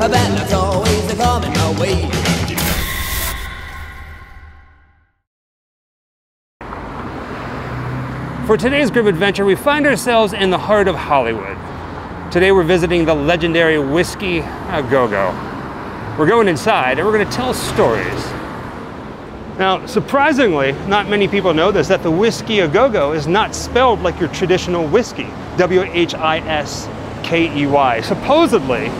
Always coming my way. For today's group adventure, we find ourselves in the heart of Hollywood. Today we're visiting the legendary Whisky A Go Go. We're going inside and we're going to tell stories. Now, surprisingly, not many people know this, that the Whisky A Go Go is not spelled like your traditional whiskey W H I S K E Y. Supposedly,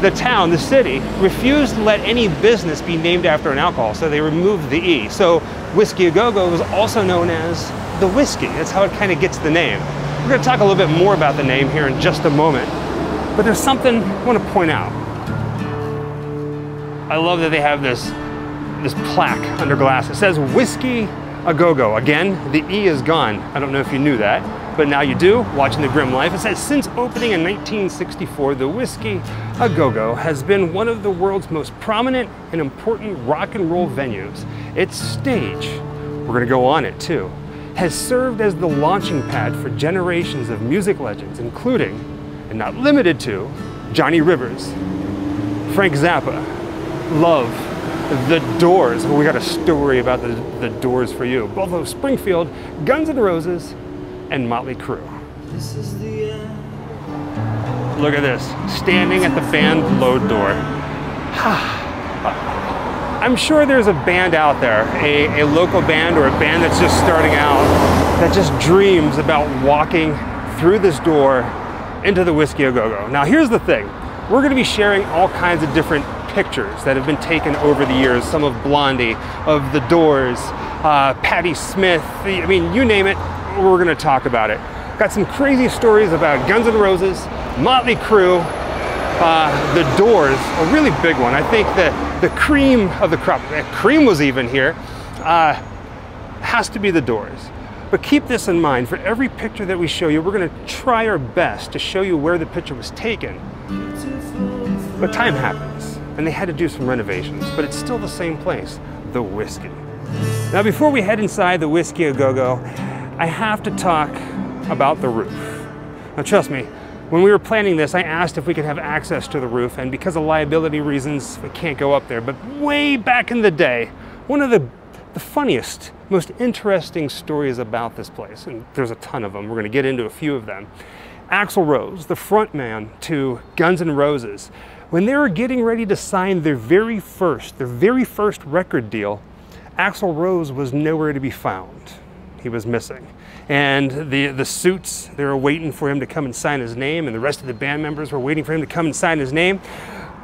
the town, the city, refused to let any business be named after an alcohol, so they removed the E. So Whisky A Go Go was also known as the whisky. That's how it kind of gets the name. We're going to talk a little bit more about the name here in just a moment, but there's something I want to point out. I love that they have this, this plaque under glass. It says Whisky A Go Go. Again, the E is gone. I don't know if you knew that but now you do, watching The Grimm Life. It says, since opening in 1964, the Whisky A Go-Go has been one of the world's most prominent and important rock and roll venues. Its stage, we're gonna go on it too, has served as the launching pad for generations of music legends, including, and not limited to, Johnny Rivers, Frank Zappa, Love, The Doors. we got a story about the, the Doors for you. Buffalo Springfield, Guns N' Roses, and Motley Crue. Look at this, standing at the band load door. I'm sure there's a band out there, a, a local band or a band that's just starting out, that just dreams about walking through this door into the Whisky A Go Go. Now here's the thing, we're gonna be sharing all kinds of different pictures that have been taken over the years, some of Blondie, of The Doors, uh, Patti Smith, I mean, you name it, we're gonna talk about it. Got some crazy stories about Guns N' Roses, Motley Crue, uh, The Doors, a really big one. I think that the cream of the crop, cream was even here, uh, has to be The Doors. But keep this in mind, for every picture that we show you, we're gonna try our best to show you where the picture was taken. But time happens, and they had to do some renovations, but it's still the same place, the Whisky. Now before we head inside the Whisky A Go-Go, I have to talk about the roof. Now trust me, when we were planning this, I asked if we could have access to the roof, and because of liability reasons, we can't go up there. But way back in the day, one of the, the funniest, most interesting stories about this place, and there's a ton of them, we're gonna get into a few of them. Axl Rose, the frontman to Guns N' Roses, when they were getting ready to sign their very first, their very first record deal, Axl Rose was nowhere to be found he was missing. And the, the suits, they were waiting for him to come and sign his name, and the rest of the band members were waiting for him to come and sign his name.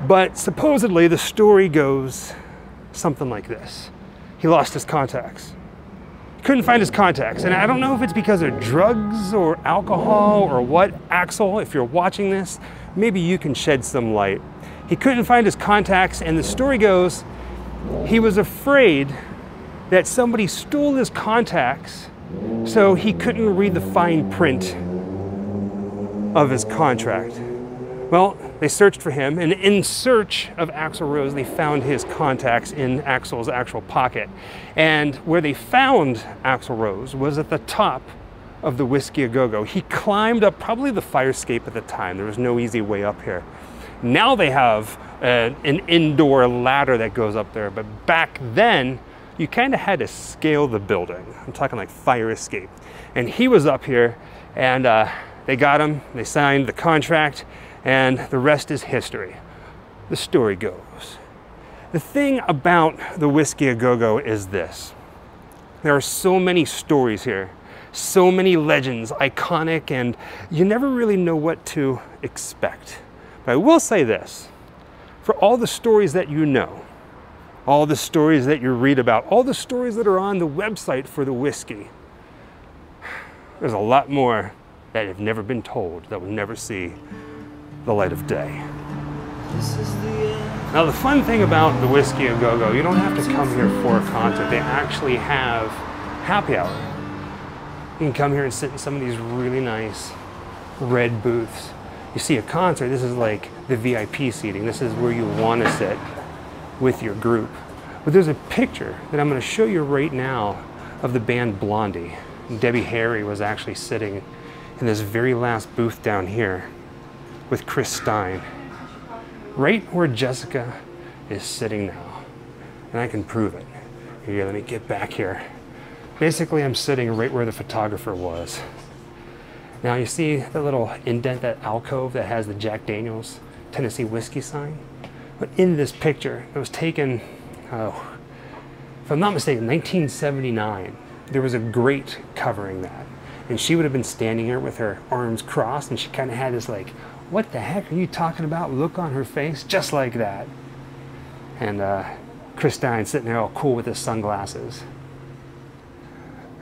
But supposedly the story goes something like this. He lost his contacts. Couldn't find his contacts. And I don't know if it's because of drugs or alcohol or what. Axl, if you're watching this, maybe you can shed some light. He couldn't find his contacts, and the story goes he was afraid that somebody stole his contacts so he couldn't read the fine print of his contract. Well, they searched for him, and in search of Axl Rose, they found his contacts in Axl's actual pocket. And where they found Axl Rose was at the top of the Whisky A Go Go. He climbed up probably the fire escape at the time. There was no easy way up here. Now they have uh, an indoor ladder that goes up there, but back then, you kind of had to scale the building. I'm talking like fire escape. And he was up here and uh, they got him, they signed the contract, and the rest is history. The story goes. The thing about the Whisky A Go Go is this there are so many stories here, so many legends, iconic, and you never really know what to expect. But I will say this for all the stories that you know, all the stories that you read about, all the stories that are on the website for the whisky. There's a lot more that have never been told, that will never see the light of day. Now the fun thing about the Whisky A Go Go, you don't have to come here for a concert. They actually have happy hour. You can come here and sit in some of these really nice red booths. You see a concert, this is like the VIP seating. This is where you want to sit with your group. But there's a picture that I'm going to show you right now of the band Blondie. Debbie Harry was actually sitting in this very last booth down here. with Chris Stein, right where Jessica is sitting now. And I can prove it. Here, let me get back here. Basically, I'm sitting right where the photographer was. Now you see the little indent, that alcove that has the Jack Daniels Tennessee whiskey sign? But in this picture, it was taken, oh, if I'm not mistaken, 1979. There was a grate covering that. And she would have been standing here with her arms crossed and she kind of had this like, what the heck are you talking about look on her face? Just like that. And uh, Chris Stein sitting there all cool with his sunglasses.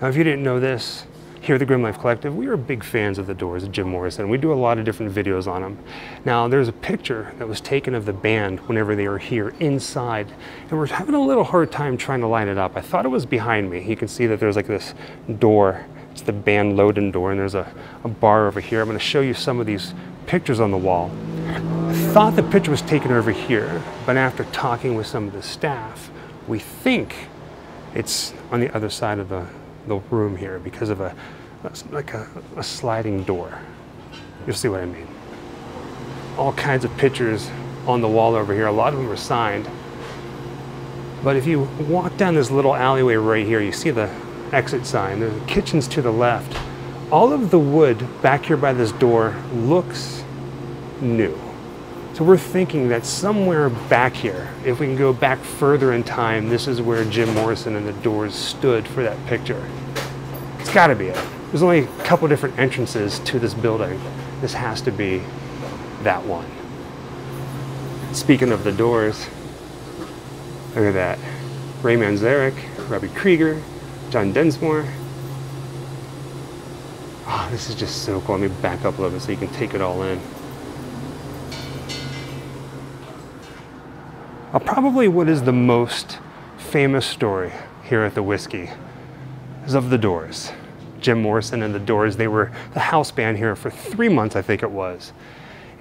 Now, if you didn't know this, here at the Grimm Life Collective, we are big fans of the Doors, Jim Morrison. We do a lot of different videos on them. Now, there's a picture that was taken of the band whenever they were here inside, and we're having a little hard time trying to line it up. I thought it was behind me. You can see that there's like this door. It's the band loading door, and there's a, a bar over here. I'm going to show you some of these pictures on the wall. I thought the picture was taken over here, but after talking with some of the staff, we think it's on the other side of the the room here because of a, like a, a sliding door. You'll see what I mean. All kinds of pictures on the wall over here. A lot of them are signed. But if you walk down this little alleyway right here, you see the exit sign. The kitchen's to the left. All of the wood back here by this door looks new. So we're thinking that somewhere back here, if we can go back further in time, this is where Jim Morrison and the Doors stood for that picture. It's got to be it. There's only a couple different entrances to this building. This has to be that one. Speaking of the Doors, look at that. Ray Manzarek, Robbie Krieger, John Densmore. Oh, this is just so cool. Let me back up a little bit so you can take it all in. Uh, probably what is the most famous story here at the Whisky is of the Doors. Jim Morrison and the Doors, they were the house band here for three months, I think it was.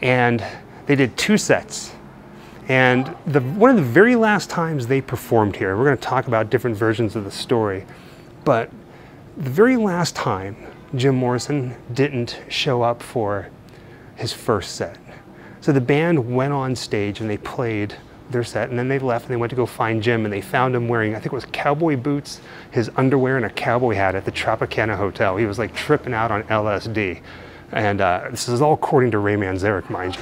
And they did two sets. And the, one of the very last times they performed here, we're going to talk about different versions of the story, but the very last time Jim Morrison didn't show up for his first set. So the band went on stage and they played their set, and then they left and they went to go find Jim, and they found him wearing, I think it was cowboy boots, his underwear, and a cowboy hat at the Tropicana Hotel. He was like tripping out on LSD. And uh, this is all according to Ray Manzarek, mind you.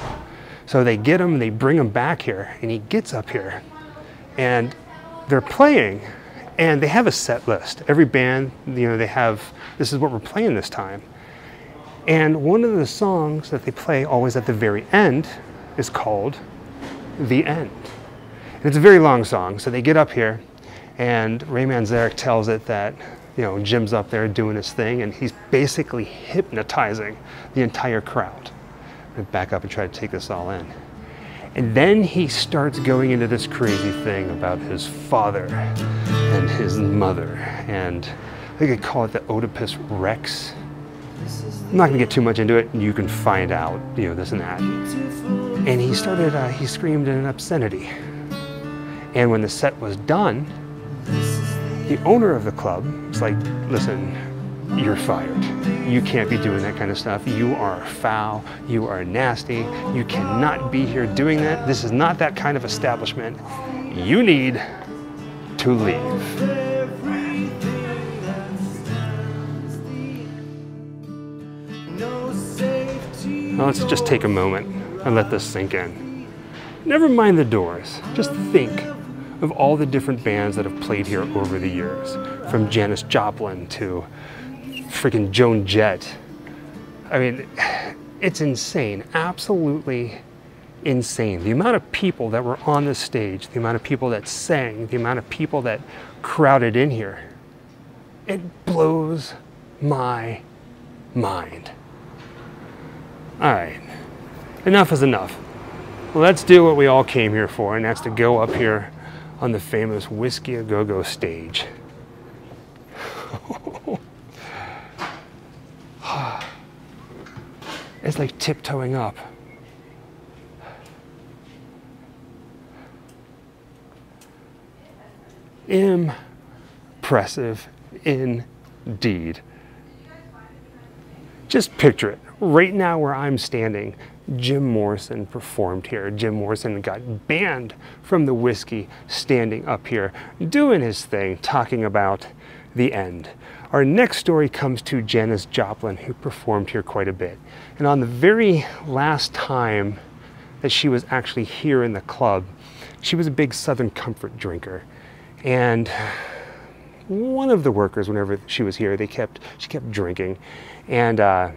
So they get him, and they bring him back here, and he gets up here, and they're playing, and they have a set list. Every band, you know, they have, this is what we're playing this time. And one of the songs that they play always at the very end is called The End. And it's a very long song, so they get up here, and Ray Manzarek tells it that you know Jim's up there doing his thing, and he's basically hypnotizing the entire crowd. I'm gonna back up and try to take this all in. And then he starts going into this crazy thing about his father and his mother, and they could call it the Oedipus Rex. I'm not to get too much into it. And you can find out, you know, this and that. And he started, uh, he screamed in an obscenity. And when the set was done, the owner of the club was like, listen, you're fired. You can't be doing that kind of stuff. You are foul. You are nasty. You cannot be here doing that. This is not that kind of establishment. You need to leave. Let's just take a moment and let this sink in. Never mind the doors. Just think of all the different bands that have played here over the years, from Janis Joplin to freaking Joan Jett. I mean, it's insane, absolutely insane. The amount of people that were on the stage, the amount of people that sang, the amount of people that crowded in here, it blows my mind. All right, enough is enough. Let's do what we all came here for, and that's to go up here on the famous Whiskey A Go Go stage. it's like tiptoeing up. Impressive indeed. Just picture it right now where I'm standing, Jim Morrison performed here. Jim Morrison got banned from the whisky standing up here, doing his thing, talking about the end. Our next story comes to Janis Joplin, who performed here quite a bit. And on the very last time that she was actually here in the club, she was a big Southern Comfort drinker. And one of the workers, whenever she was here, they kept she kept drinking, and uh,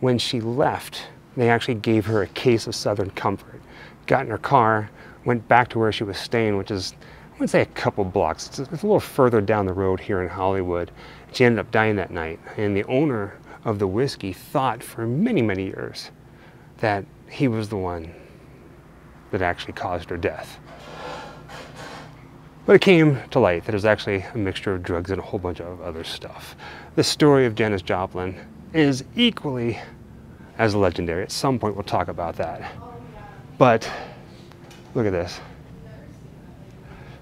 when she left, they actually gave her a case of Southern Comfort. Got in her car, went back to where she was staying, which is I wouldn't say a couple blocks. It's, it's a little further down the road here in Hollywood. She ended up dying that night, and the owner of the whisky thought for many, many years that he was the one that actually caused her death. But it came to light that it was actually a mixture of drugs and a whole bunch of other stuff. The story of Janis Joplin is equally as a legendary. At some point, we'll talk about that. But look at this.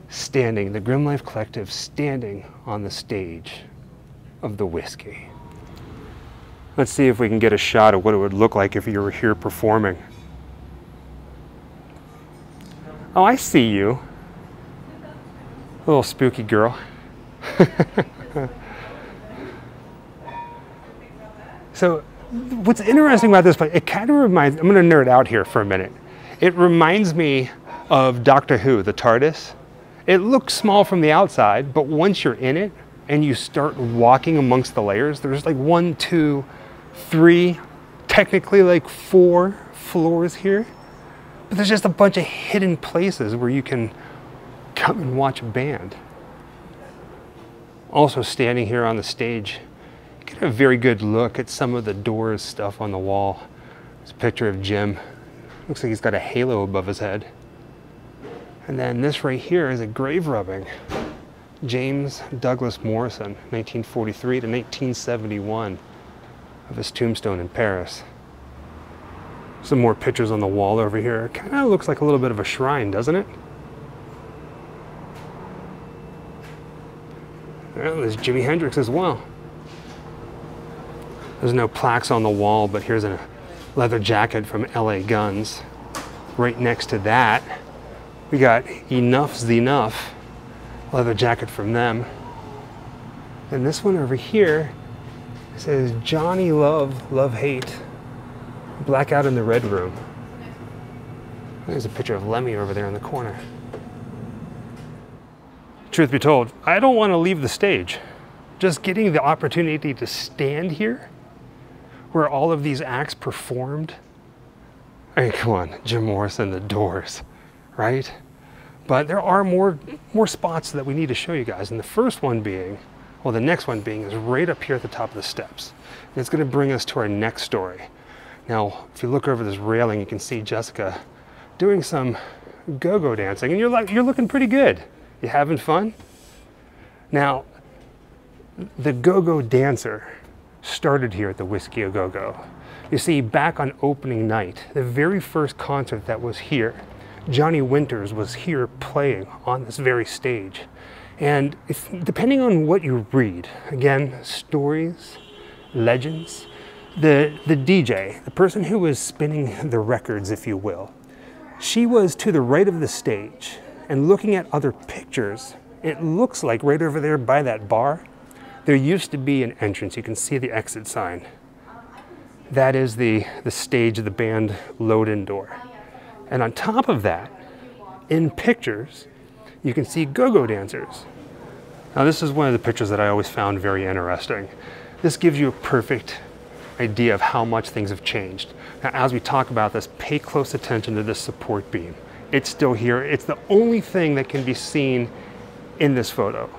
Standing, the Grimm Life Collective standing on the stage of the whisky. Let's see if we can get a shot of what it would look like if you were here performing. Oh, I see you little spooky girl. so what's interesting about this place, it kind of reminds, I'm going to nerd out here for a minute. It reminds me of Doctor Who, the TARDIS. It looks small from the outside, but once you're in it and you start walking amongst the layers, there's like one, two, three, technically like four floors here. But there's just a bunch of hidden places where you can come and watch a band. Also standing here on the stage, get a very good look at some of the doors stuff on the wall. There's a picture of Jim. Looks like he's got a halo above his head. And then this right here is a grave rubbing. James Douglas Morrison, 1943 to 1971, of his tombstone in Paris. Some more pictures on the wall over here. Kind of looks like a little bit of a shrine, doesn't it? Well, there's Jimi Hendrix as well. There's no plaques on the wall, but here's a leather jacket from LA Guns. Right next to that, we got Enuff Z'Nuff leather jacket from them. And this one over here says Johnny Love, Love Hate, Blackout in the Red Room. There's a picture of Lemmy over there in the corner truth be told, I don't want to leave the stage. Just getting the opportunity to stand here where all of these acts performed. I mean, come on, Jim Morrison, The Doors, right? But there are more, more spots that we need to show you guys. And the first one being, well, the next one being is right up here at the top of the steps. And it's going to bring us to our next story. Now, if you look over this railing, you can see Jessica doing some go-go dancing, and you're like, you're looking pretty good. You having fun? Now, the go-go dancer started here at the Whiskey A Go-Go. You see, back on opening night, the very first concert that was here, Johnny Winters was here playing on this very stage. And if, depending on what you read, again, stories, legends, the, the DJ, the person who was spinning the records, if you will, she was to the right of the stage and looking at other pictures, it looks like right over there by that bar, there used to be an entrance. You can see the exit sign. That is the, the stage of the band load-in door. And on top of that, in pictures, you can see go-go dancers. Now this is one of the pictures that I always found very interesting. This gives you a perfect idea of how much things have changed. Now as we talk about this, pay close attention to this support beam it's still here. It's the only thing that can be seen in this photo.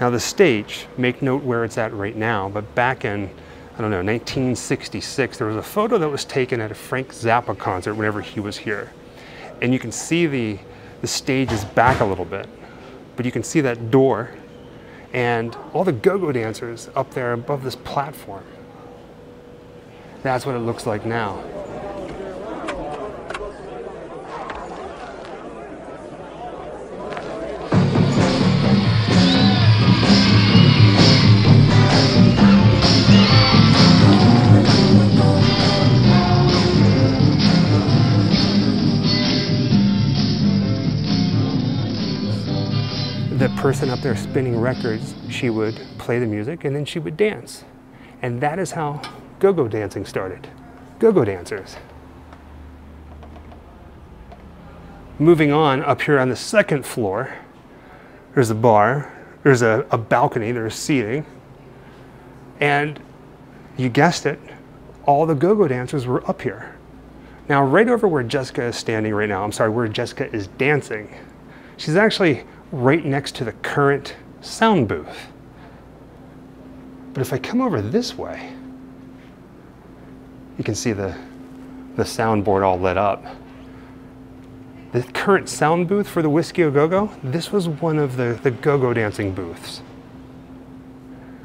Now the stage, make note where it's at right now, but back in, I don't know, 1966, there was a photo that was taken at a Frank Zappa concert whenever he was here. And you can see the, the stage is back a little bit, but you can see that door and all the go-go dancers up there above this platform. That's what it looks like now. Person up there spinning records, she would play the music and then she would dance. And that is how go go dancing started. Go go dancers. Moving on, up here on the second floor, there's a bar, there's a, a balcony, there's seating. And you guessed it, all the go go dancers were up here. Now, right over where Jessica is standing right now, I'm sorry, where Jessica is dancing, she's actually right next to the current sound booth. But if I come over this way, you can see the, the soundboard all lit up. The current sound booth for the Whiskey A Go Go, this was one of the, the go go dancing booths.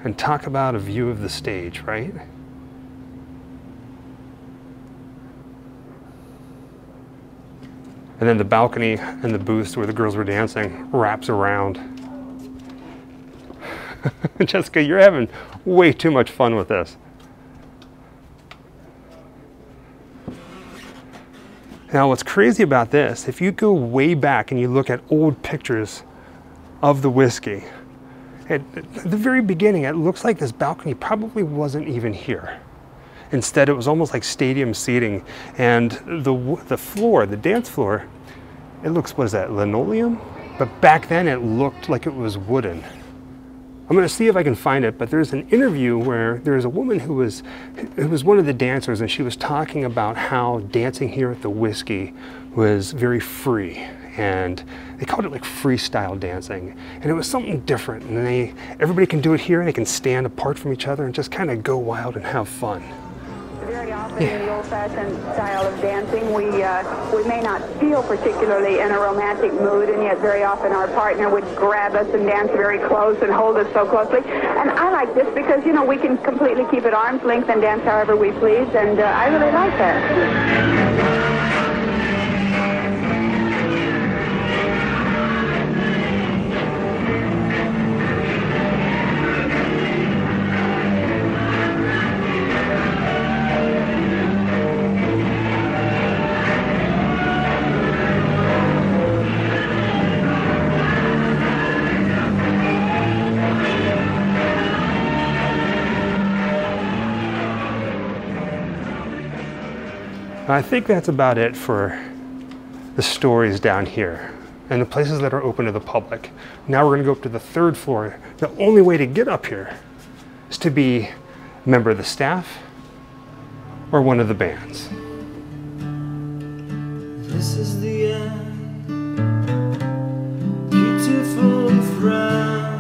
And talk about a view of the stage, right? And then the balcony and the booths where the girls were dancing wraps around. Jessica, you're having way too much fun with this. Now, what's crazy about this, if you go way back and you look at old pictures of the whisky, at, at the very beginning, it looks like this balcony probably wasn't even here. Instead, it was almost like stadium seating. And the, the floor, the dance floor, it looks, what is that, linoleum? But back then it looked like it was wooden. I'm to see if I can find it, but there's an interview where there's a woman who was, who was one of the dancers, and she was talking about how dancing here at the Whisky was very free, and they called it like freestyle dancing, and it was something different. And they, everybody can do it here, and they can stand apart from each other and just kind of go wild and have fun. Very often in the old-fashioned style of dancing, we uh, we may not feel particularly in a romantic mood, and yet very often our partner would grab us and dance very close and hold us so closely. And I like this because you know we can completely keep at arm's length and dance however we please, and uh, I really like that. I think that's about it for the stories down here and the places that are open to the public. Now we're going to go up to the third floor. The only way to get up here is to be a member of the staff or one of the bands. This is the end, beautiful friend.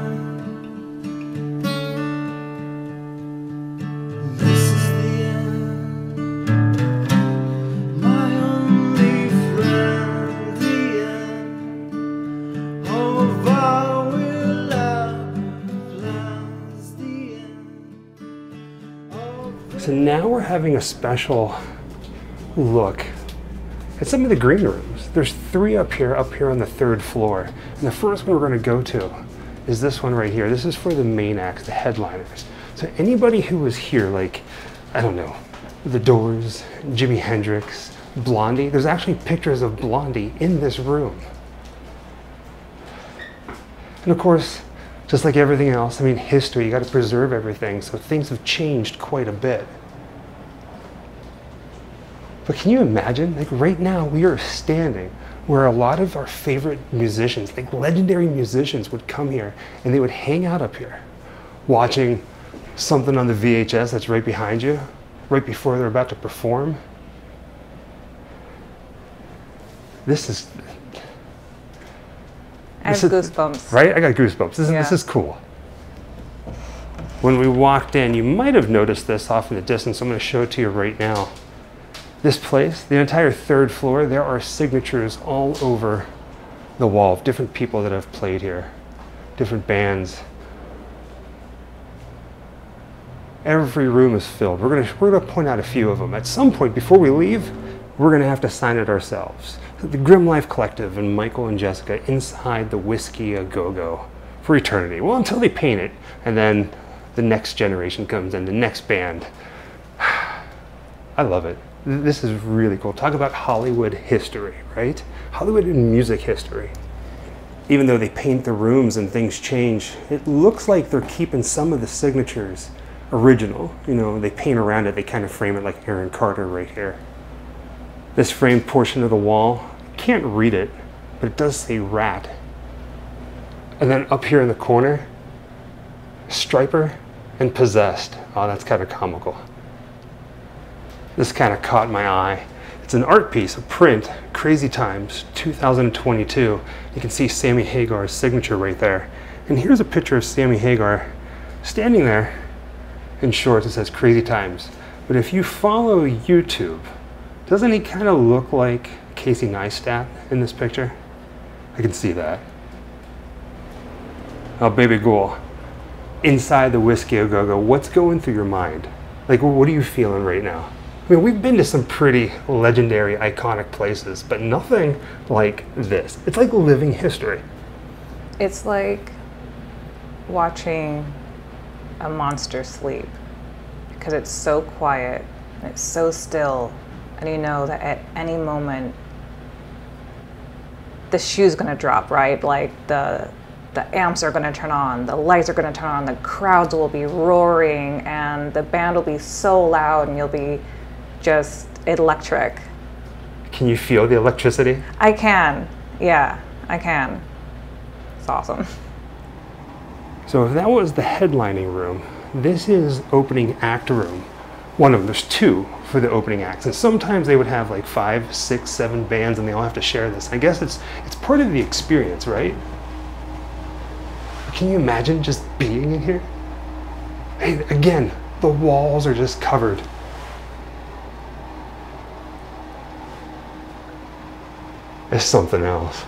We're having a special look at some of the green rooms. There's three up here, up here on the third floor. And the first one we're going to go to is this one right here. This is for the main acts, the headliners. So anybody who was here, like, I don't know, The Doors, Jimi Hendrix, Blondie, there's actually pictures of Blondie in this room. And of course, just like everything else, I mean, history, you got to preserve everything. So things have changed quite a bit. But can you imagine? Like right now, we are standing where a lot of our favorite musicians, like legendary musicians, would come here and they would hang out up here watching something on the VHS that's right behind you, right before they're about to perform. This is I have This is- goosebumps. right? I got goosebumps. This, is, this is cool. When we walked in, you might have noticed this off in the distance. I'm going to show it to you right now. This place, the entire third floor, there are signatures all over the wall of different people that have played here, different bands. Every room is filled. We're going to we're to point out a few of them. At some point before we leave, we're going to have to sign it ourselves. The Grimm Life Collective and Michael and Jessica inside the Whisky A Go Go for eternity. Well, until they paint it, and then the next generation comes in, the next band. I love it. Th- This is really cool. Talk about Hollywood history, right? Hollywood and music history. even though they paint the rooms and things change, it looks like they're keeping some of the signatures original. You know, they paint around it, they kind of frame it like Aaron Carter right here. This framed portion of the wall, can't read it, but it does say Ratt. And then up here in the corner, Stryper and possessed. Oh, that's kind of comical. This kind of caught my eye. It's an art piece, a print, Crazy Times, 2022. You can see Sammy Hagar's signature right there. And here's a picture of Sammy Hagar standing there in shorts. It says Crazy Times. But if you follow YouTube, doesn't he kind of look like Casey Neistat in this picture? I can see that. Oh, baby ghoul. Inside the Whisky A Go Go, what's going through your mind? Like, what are you feeling right now? I mean, we've been to some pretty legendary, iconic places, but nothing like this. It's like living history. It's like watching a monster sleep because it's so quiet, and it's so still, and you know that at any moment the shoe's gonna drop, right? Like the the amps are gonna turn on, the lights are gonna turn on, the crowds will be roaring, and the band will be so loud, and you'll be just electric. Can you feel the electricity? I can, yeah, I can. It's awesome. So if that was the headlining room, this is opening act room. One of them, there's two for the opening acts. And sometimes they would have like five, six, seven bands and they all have to share this. I guess it's it's part of the experience, right? Can you imagine just being in here? Hey, again, the walls are just covered. It's something else.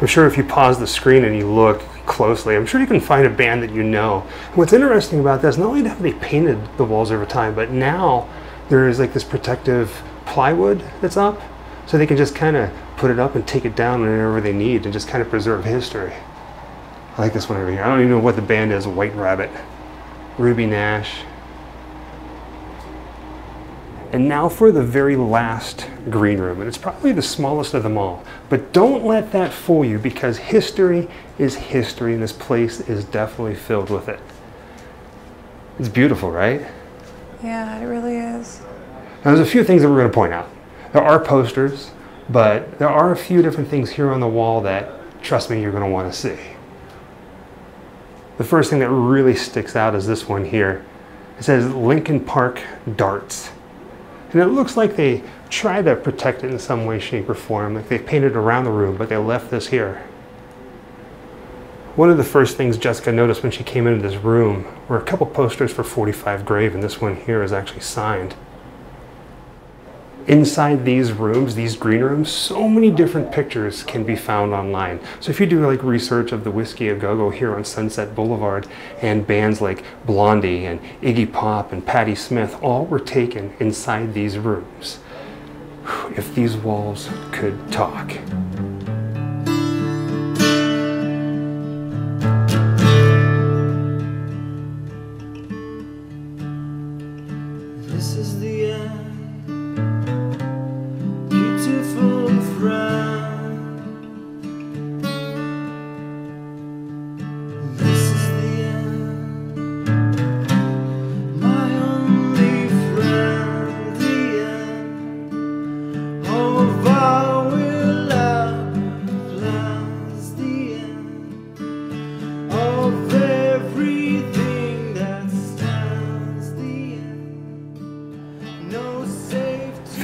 I'm sure if you pause the screen and you look closely, I'm sure you can find a band that you know. What's interesting about this, not only have they painted the walls over time, but now there is like this protective plywood that's up, so they can just kind of put it up and take it down whenever they need and just kind of preserve history. I like this one over here. I don't even know what the band is, White Rabbit. Ruby Nash. And now for the very last green room, and it's probably the smallest of them all. But don't let that fool you because history is history, and this place is definitely filled with it. It's beautiful, right? Yeah, it really is. Now, there's a few things that we're going to point out. There are posters, but there are a few different things here on the wall that, trust me, you're going to want to see. The first thing that really sticks out is this one here. It says Linkin Park Darts. And it looks like they tried to protect it in some way, shape, or form. Like they painted around the room, but they left this here. One of the first things Jessica noticed when she came into this room were a couple posters for 45 Grave, and this one here is actually signed. Inside these rooms, these green rooms, so many different pictures can be found online. So if you do like research of the Whisky a Go Go here on Sunset Boulevard and bands like Blondie and Iggy Pop and Patti Smith, all were taken inside these rooms. If these walls could talk.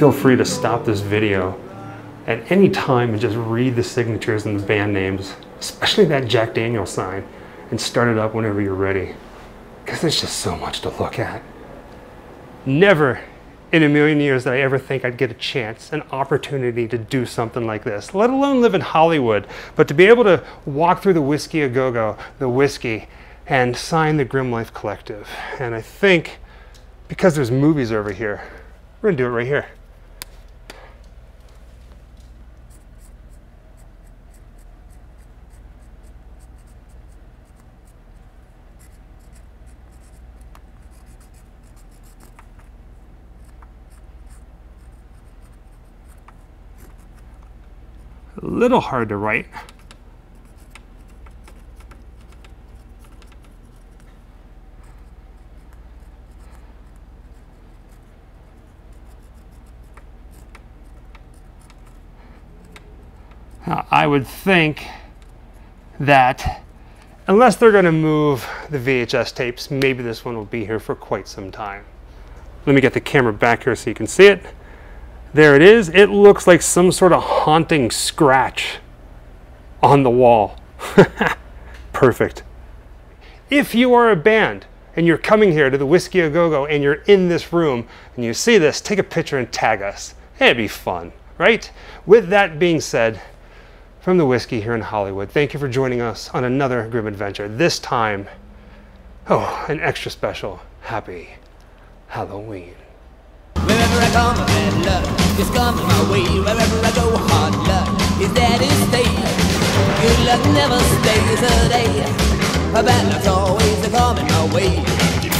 Feel free to stop this video at any time and just read the signatures and the band names, especially that Jack Daniel sign, and start it up whenever you're ready. Because there's just so much to look at. Never in a million years did I ever think I'd get a chance, an opportunity to do something like this, let alone live in Hollywood, but to be able to walk through the Whisky a Go Go, the whisky, and sign the Grimm Life Collective. And I think because there's movies over here, we're gonna do it right here. A little hard to write. Now, I would think that unless they're going to move the VHS tapes, maybe this one will be here for quite some time. Let me get the camera back here so you can see it. There it is. It looks like some sort of haunting scratch on the wall. Perfect. If you are a band and you're coming here to the Whisky A Go Go and you're in this room and you see this, take a picture and tag us. It'd be fun, right? With that being said, from the Whisky here in Hollywood, thank you for joining us on another grim adventure. This time, oh, an extra special happy Halloween. Wherever I come, bad luck is coming my way. Wherever I go, hard luck is there to stay. Good luck never stays a day. Bad luck's always coming my way.